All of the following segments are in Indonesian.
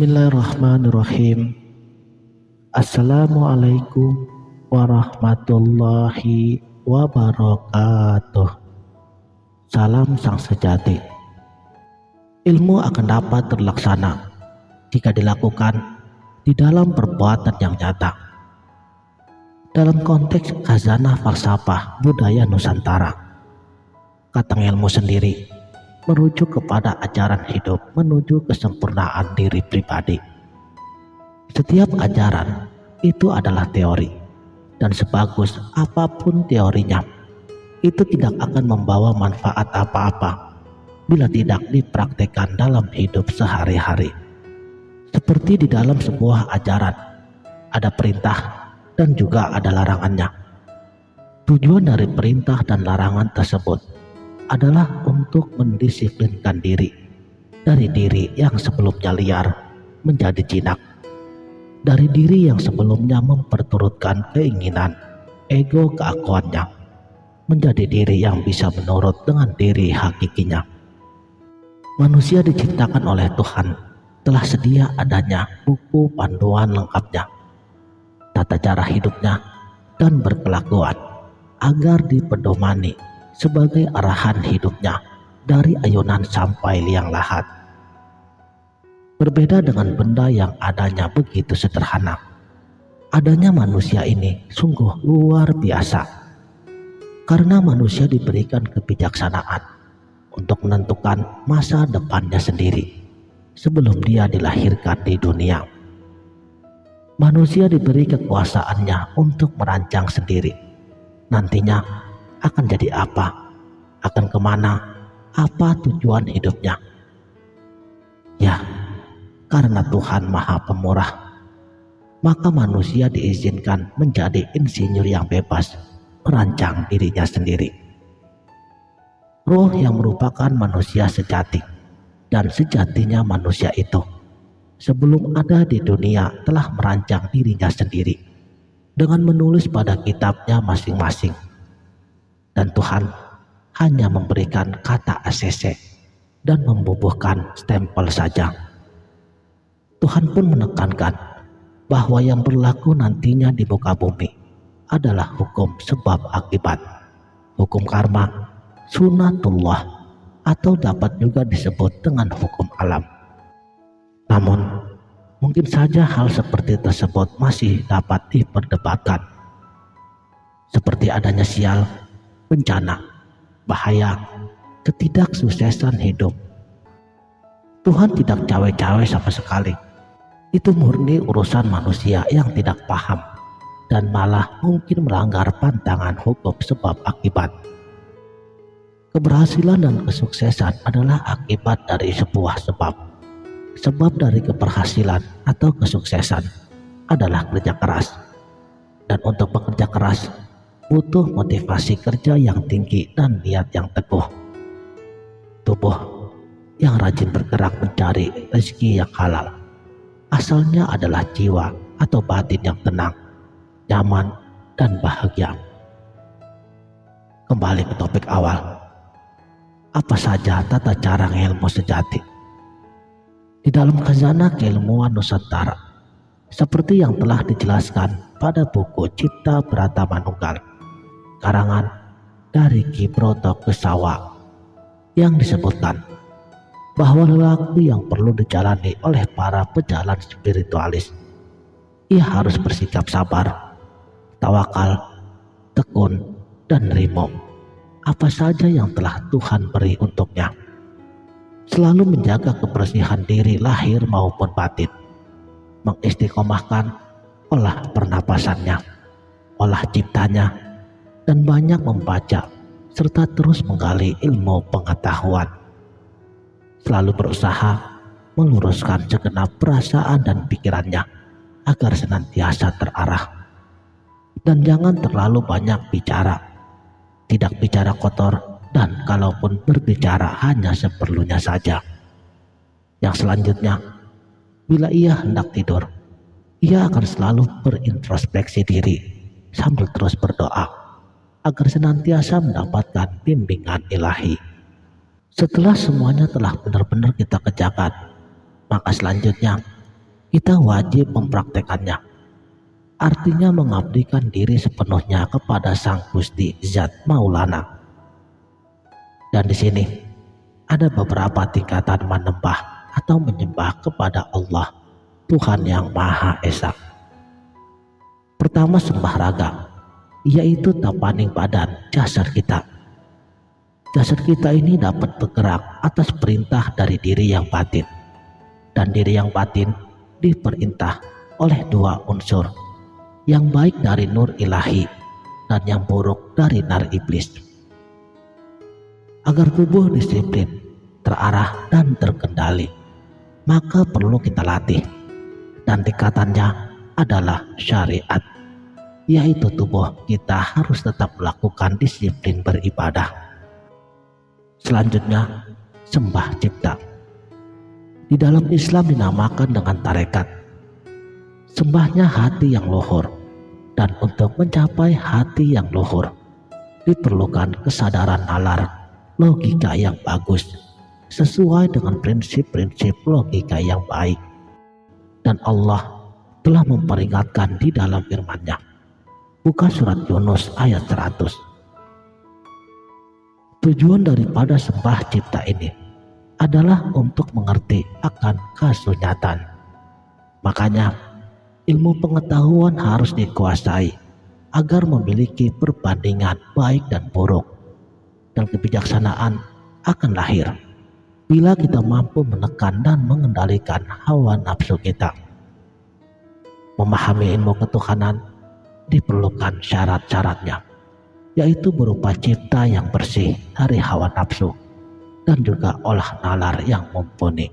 Bismillahirrahmanirrahim. Assalamualaikum warahmatullahi wabarakatuh. Salam sang sejati. Ilmu akan dapat terlaksana jika dilakukan di dalam perbuatan yang nyata. Dalam konteks khazanah falsafah budaya Nusantara, kata ilmu sendiri merujuk kepada ajaran hidup menuju kesempurnaan diri pribadi. Setiap ajaran itu adalah teori, dan sebagus apa pun teorinya, itu tidak akan membawa manfaat apa-apa bila tidak dipraktekkan dalam hidup sehari-hari. Seperti di dalam sebuah ajaran, ada perintah dan juga ada larangannya. Tujuan dari perintah dan larangan tersebut adalah untuk mendisiplinkan diri dari diri yang sebelumnya liar menjadi jinak, dari diri yang sebelumnya memperturutkan keinginan ego keakuannya menjadi diri yang bisa menurut dengan diri hakikinya. Manusia diciptakan oleh Tuhan telah sedia adanya buku panduan lengkapnya, tata cara hidupnya, dan berkelakuan agar dipedomani sebagai arahan hidupnya dari ayunan sampai liang lahat. Berbeda dengan benda yang adanya begitu sederhana. Adanya manusia ini sungguh luar biasa. Karena manusia diberikan kebijaksanaan untuk menentukan masa depannya sendiri sebelum dia dilahirkan di dunia. Manusia diberi kekuasaannya untuk merancang sendiri. Nantinya akan jadi apa, akan ke mana, apa tujuan hidupnya. Ya, karena Tuhan Maha Pemurah, maka manusia diizinkan menjadi insinyur yang bebas, merancang dirinya sendiri. Roh yang merupakan manusia sejati dan sejatinya manusia itu sebelum ada di dunia telah merancang dirinya sendiri dengan menulis pada kitabnya masing-masing dan Tuhan hanya memberikan kata ACC dan membubuhkan stempel saja. Tuhan pun menekankan bahwa yang berlaku nantinya di muka bumi adalah hukum sebab akibat, hukum karma, sunatullah, atau dapat juga disebut dengan hukum alam. Namun, mungkin saja hal seperti tersebut masih dapat diperdebatkan. Seperti adanya sial bencana, bahaya, ketidaksuksesan hidup. Tuhan tidak cawe-cawe sama sekali. Itu murni urusan manusia yang tidak paham dan malah mungkin melanggar pantangan hukum sebab akibat. Keberhasilan dan kesuksesan adalah akibat dari sebuah sebab. Sebab dari keberhasilan atau kesuksesan adalah kerja keras. Dan untuk bekerja keras butuh motivasi kerja yang tinggi dan niat yang teguh. Tubuh yang rajin bergerak mencari rezeki yang halal. Asalnya adalah jiwa atau batin yang tenang, nyaman, dan bahagia. Kembali ke topik awal. Apa saja tata cara ilmu sejati? Di dalam khazanah keilmuan Nusantara, seperti yang telah dijelaskan pada buku Cipta Berata Manunggal karangan dari Kibroto Kesawa yang disebutkan bahwa lelaku yang perlu dijalani oleh para pejalan spiritualis. Ia harus bersikap sabar, tawakal, tekun, dan rimo apa saja yang telah Tuhan beri untuknya. Selalu menjaga kebersihan diri lahir maupun batin, mengistiqomahkan olah pernapasannya, olah ciptanya, dan banyak membaca serta terus menggali ilmu pengetahuan. Selalu berusaha meluruskan segenap perasaan dan pikirannya agar senantiasa terarah. Dan jangan terlalu banyak bicara. Tidak bicara kotor dan kalaupun berbicara hanya seperlunya saja. Yang selanjutnya, bila ia hendak tidur, ia akan selalu berintrospeksi diri sambil terus berdoa agar senantiasa mendapatkan bimbingan ilahi. Setelah semuanya telah benar-benar kita kerjakan, maka selanjutnya kita wajib mempraktekannya. Artinya mengabdikan diri sepenuhnya kepada Sang Gusti Zat Maulana. Dan di sini ada beberapa tingkatan menembah atau menyembah kepada Allah, Tuhan yang Maha Esa. Pertama sembah raga, yaitu tapaning badan jasad kita. Jasad kita ini dapat bergerak atas perintah dari diri yang batin. Dan diri yang batin diperintah oleh dua unsur. Yang baik dari nur ilahi dan yang buruk dari nar iblis. Agar tubuh disiplin, terarah dan terkendali, maka perlu kita latih. Dan tingkatannya adalah syariat yaitu tubuh kita harus tetap melakukan disiplin beribadah. Selanjutnya, sembah cipta. Di dalam Islam dinamakan dengan tarekat. Sembahnya hati yang luhur, dan untuk mencapai hati yang luhur, diperlukan kesadaran nalar, logika yang bagus, sesuai dengan prinsip-prinsip logika yang baik. Dan Allah telah memperingatkan di dalam firman-Nya Buka surat Yunus ayat 100. Tujuan daripada sembah cipta ini adalah untuk mengerti akan kasunyatan. Makanya ilmu pengetahuan harus dikuasai agar memiliki perbandingan baik dan buruk. Dan kebijaksanaan akan lahir bila kita mampu menekan dan mengendalikan hawa nafsu kita. Memahami ilmu ketuhanan diperlukan syarat-syaratnya, yaitu berupa cipta yang bersih dari hawa nafsu dan juga olah nalar yang mumpuni.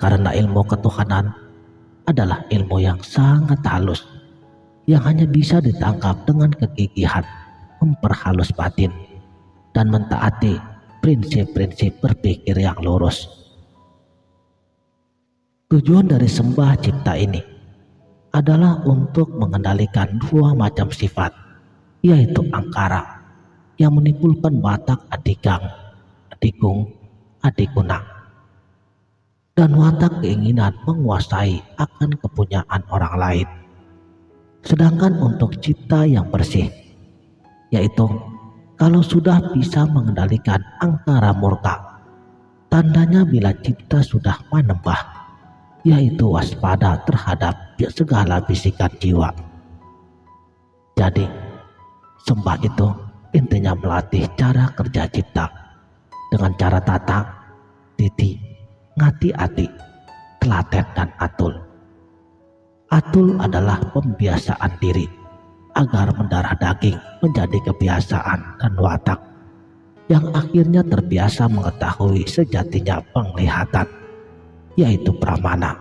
Karena ilmu ketuhanan adalah ilmu yang sangat halus, yang hanya bisa ditangkap dengan kegigihan memperhalus batin dan mentaati prinsip-prinsip berpikir yang lurus. Tujuan dari sembah cipta ini adalah untuk mengendalikan dua macam sifat, yaitu angkara yang menimbulkan watak adigang, adigung, adikunang, dan watak keinginan menguasai akan kepunyaan orang lain. Sedangkan untuk cipta yang bersih, yaitu kalau sudah bisa mengendalikan angkara murka, tandanya bila cipta sudah menembah yaitu waspada terhadap segala bisikan jiwa. Jadi, sembah itu intinya melatih cara kerja cipta dengan cara tata, titi, ngati ati, telaten dan atul. Atul adalah pembiasaan diri agar mendarah daging menjadi kebiasaan dan watak yang akhirnya terbiasa mengetahui sejatinya penglihatan yaitu pramana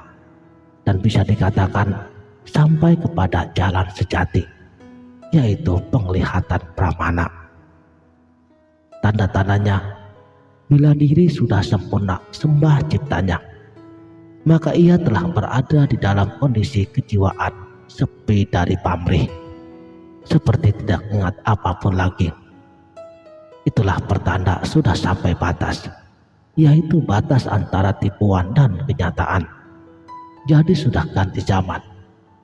dan bisa dikatakan sampai kepada jalan sejati yaitu penglihatan pramana. Tanda-tandanya bila diri sudah sempurna sembah ciptanya maka ia telah berada di dalam kondisi kejiwaan sepi dari pamrih seperti tidak ingat apa pun lagi. Itulah pertanda sudah sampai batas yaitu batas antara tipuan dan kenyataan. Jadi sudah ganti zaman,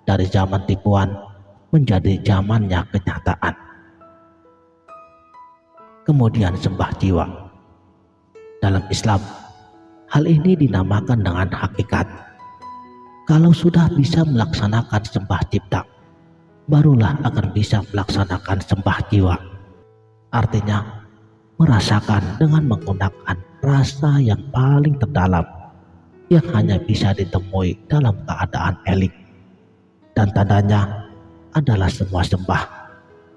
dari zaman tipuan menjadi zamannya kenyataan. Kemudian sembah jiwa. Dalam Islam, hal ini dinamakan dengan hakikat. Kalau sudah bisa melaksanakan sembah cipta, barulah akan bisa melaksanakan sembah jiwa. Artinya, merasakan dengan menggunakan rasa yang paling terdalam yang hanya bisa ditemui dalam keadaan elik. Dan tandanya adalah semua sembah,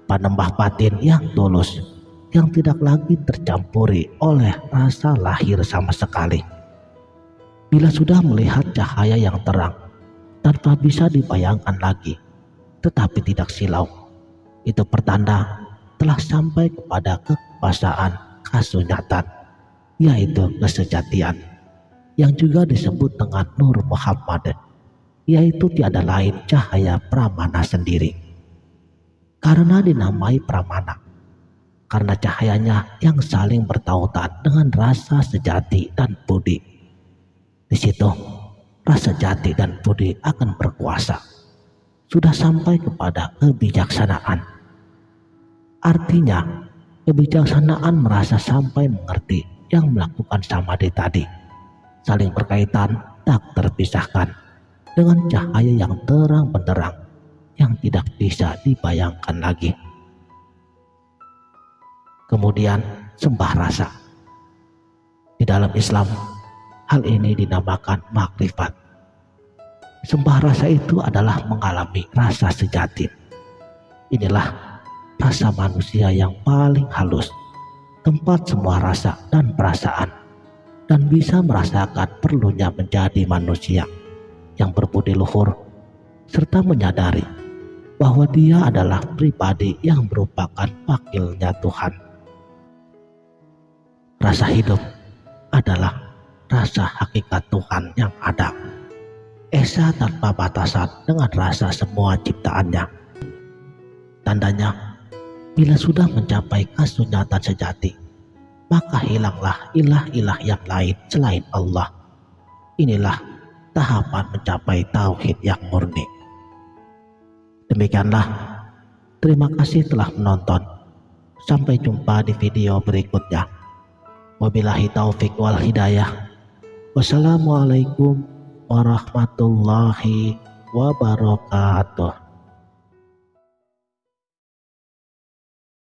penembah batin yang tulus, yang tidak lagi tercampuri oleh rasa lahir sama sekali. Bila sudah melihat cahaya yang terang, tanpa bisa dibayangkan lagi, tetapi tidak silau, itu pertanda telah sampai kepada kekuasaan kasunyatan yaitu kesejatian yang juga disebut dengan Nur Muhammad yaitu tiada lain cahaya pramana sendiri karena dinamai pramana karena cahayanya yang saling bertautan dengan rasa sejati dan budi di situ rasa jati dan budi akan berkuasa. Sudah sampai kepada kebijaksanaan. Artinya, kebijaksanaan merasa sampai mengerti yang melakukan samadhi tadi. Saling berkaitan, tak terpisahkan dengan cahaya yang terang benderang yang tidak bisa dibayangkan lagi. Kemudian sembah rasa. Di dalam Islam, hal ini dinamakan makrifat. Sembah rasa itu adalah mengalami rasa sejati. Inilah rasa manusia yang paling halus, tempat semua rasa dan perasaan, dan bisa merasakan perlunya menjadi manusia yang berbudi luhur, serta menyadari bahwa dia adalah pribadi yang merupakan wakilnya Tuhan. Rasa hidup adalah rasa hakikat Tuhan yang ada Esa tanpa batasan dengan rasa semua ciptaannya. Tandanya, bila sudah mencapai kesunyatan sejati, maka hilanglah ilah-ilah yang lain selain Allah. Inilah tahapan mencapai tauhid yang murni. Demikianlah, terima kasih telah menonton. Sampai jumpa di video berikutnya. Wabillahi taufik wal hidayah. Wassalamualaikum warahmatullahi wabarakatuh.